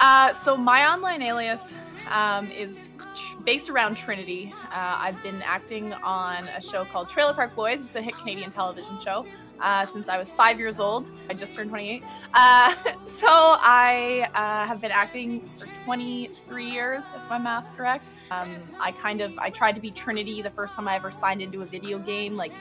Uh, so my online alias um, is based around Trinity. Uh, I've been acting on a show called Trailer Park Boys. It's a hit Canadian television show uh, since I was five years old. I just turned 28. Uh, so I uh, have been acting for 23 years, if my math's correct. Um, I kind of I tried to be Trinity the first time I ever signed into a video game, like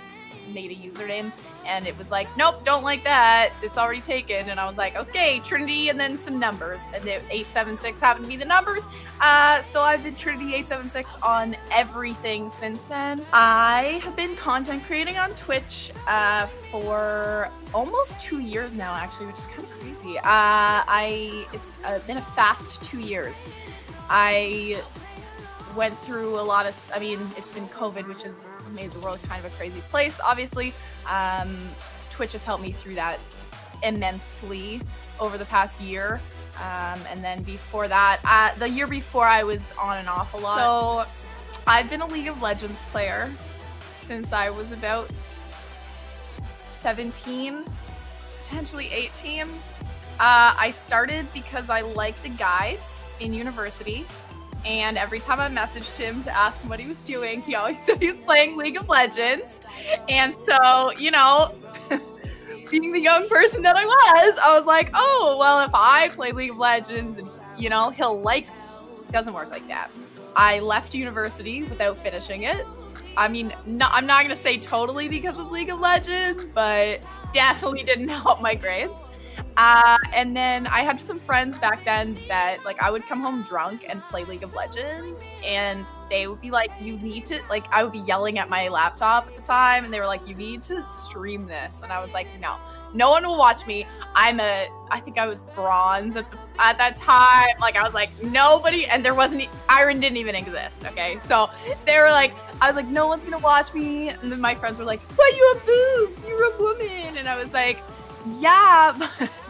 made a username and it was like nope don't like that. It's already taken. And i was like okay trinity and then some numbers. And the 876 happened to be the numbers. Uh, so i've been trinity 876 on everything since then. I have been content creating on twitch uh, for almost two years now actually which is kind of crazy. Uh, i it's uh, been a fast two years. I went through a lot of, I mean, it's been COVID, which has made the world kind of a crazy place, obviously. Um, Twitch has helped me through that immensely over the past year. Um, and then before that, uh, the year before, I was on and off a lot. So I've been a League of Legends player since I was about 17, potentially 18. Uh, I started because I liked a guy in university and every time I messaged him to ask him what he was doing, he always said he was playing League of Legends. And so, you know, being the young person that I was, I was like, oh, well, if I play League of Legends and, you know, he'll like, doesn't work like that. I left university without finishing it. I mean, I'm not going to say totally because of League of Legends, but definitely didn't help my grades. Uh, and then I had some friends back then that like I would come home drunk and play League of Legends, and they would be like, "You need to like." I would be yelling at my laptop at the time, and they were like, "You need to stream this," and I was like, "No, no one will watch me. I'm a, I think I was bronze at the at that time. Like I was like nobody, and there wasn't Iron didn't even exist. Okay, so they were like, I was like, no one's gonna watch me, and then my friends were like, "But you have boobs. You're a woman," and I was like, "Yeah."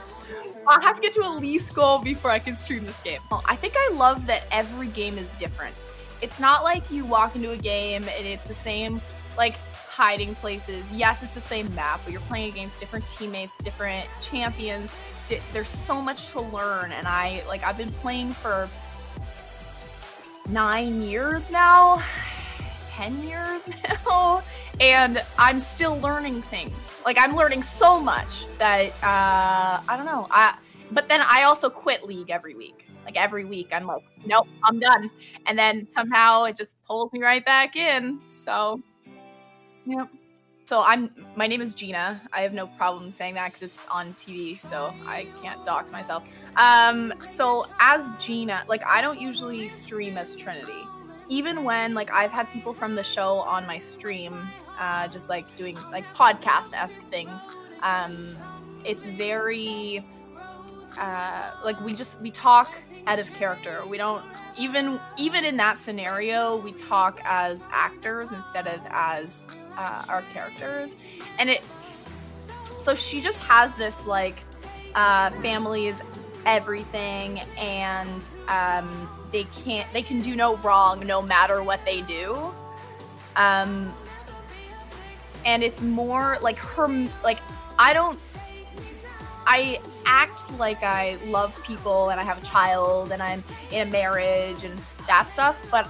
I'll have to get to a least goal before I can stream this game. I think I love that every game is different. It's not like you walk into a game and it's the same, like, hiding places. Yes, it's the same map, but you're playing against different teammates, different champions. There's so much to learn, and I, like, I've been playing for nine years now 10 years now and i'm still learning things. Like i'm learning so much that uh i don't know i but then i also quit league every week. Like every week i'm like nope i'm done. And then somehow it just pulls me right back in so. Yep. So i'm my name is gina. I have no problem saying that because it's on tv so i can't dox myself. Um so as gina like i don't usually stream as trinity even when like I've had people from the show on my stream, uh, just like doing like podcast esque things. Um, it's very uh, like we just we talk out of character. We don't even even in that scenario we talk as actors instead of as uh, our characters, and it. So she just has this like uh, families everything and um, they can't they can do no wrong no matter what they do. Um and it's more like her like i don't i act like i love people and i have a child and i'm in a marriage and that stuff but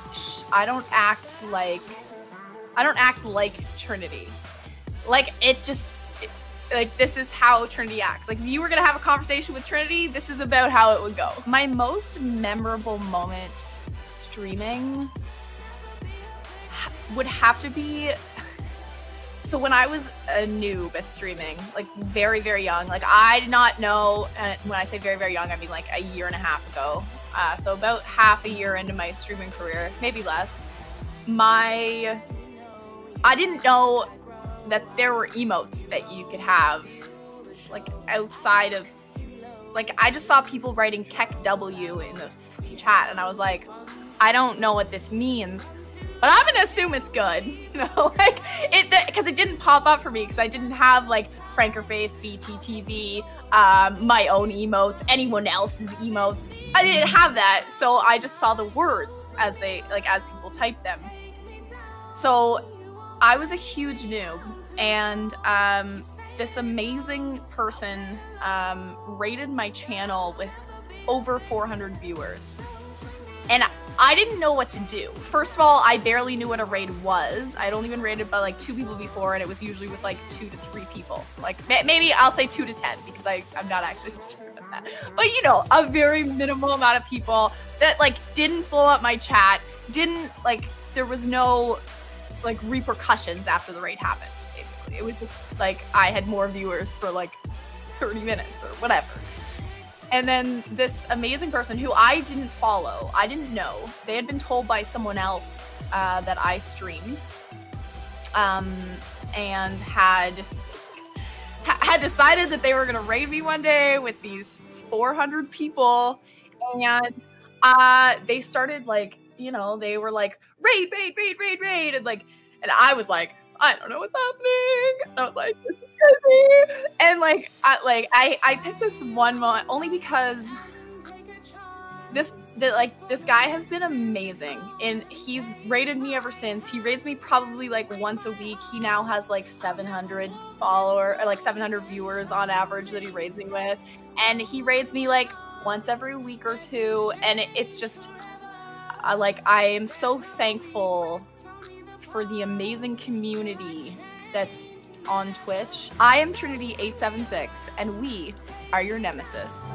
i don't act like i don't act like trinity. Like it just like this is how Trinity acts. Like if you were gonna have a conversation with Trinity, this is about how it would go. My most memorable moment streaming would have to be so when I was a noob at streaming, like very very young, like I did not know. And when I say very very young, I mean like a year and a half ago. Uh, so about half a year into my streaming career, maybe less. My I didn't know that there were emotes that you could have like outside of like I just saw people writing KEKW in the chat and I was like, I don't know what this means, but I'm gonna assume it's good. You know, like it because it didn't pop up for me because I didn't have like Frankerface, BTTV, um, my own emotes, anyone else's emotes. I didn't have that, so I just saw the words as they like as people typed them. So I was a huge noob, and um, this amazing person um, raided my channel with over 400 viewers. And I didn't know what to do. First of all, I barely knew what a raid was. I'd only been raided by like two people before, and it was usually with like two to three people. Like maybe I'll say two to ten because I, I'm not actually sure about that. But you know, a very minimal amount of people that like didn't blow up my chat, didn't like, there was no like repercussions after the raid happened, basically. It was just like I had more viewers for like 30 minutes or whatever. And then this amazing person who I didn't follow, I didn't know, they had been told by someone else uh, that I streamed, um, and had ha- had decided that they were gonna raid me one day with these 400 people, and uh, they started like, you know, they were like raid, raid, raid, raid, raid, and like, and I was like, I don't know what's happening. And I was like, this is crazy. And like, I like I I picked this one moment only because this that like this guy has been amazing and he's raided me ever since. He rates me probably like once a week. He now has like 700 follower or like 700 viewers on average that he rates me with, and he rates me like once every week or two. And it, it's just. I like I am so thankful for the amazing community that's on Twitch. I am Trinity876, and we are your nemesis.